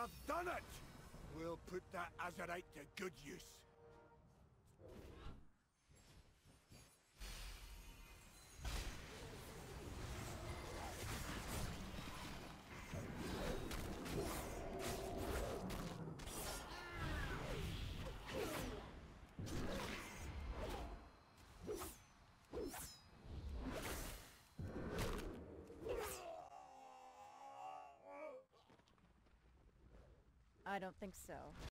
have done it! We'll put that azurite to good use. I don't think so.